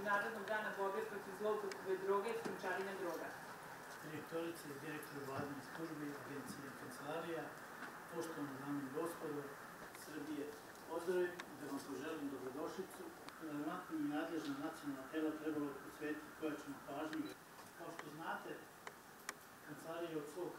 Međunarodnog dana borbe protiv zloupotrebe droge i sunčarina droga. Direktorice i direktor vladne službe Agencije Kancelarija, poštovani dame i gospodo Srbije, pozdravim da vam poželim dobrodošlicu. Relevantno i nadležna nacionalna tela trebalo posvetiti koja ćemo pažnju. Kao što znate, Kancelarija od svog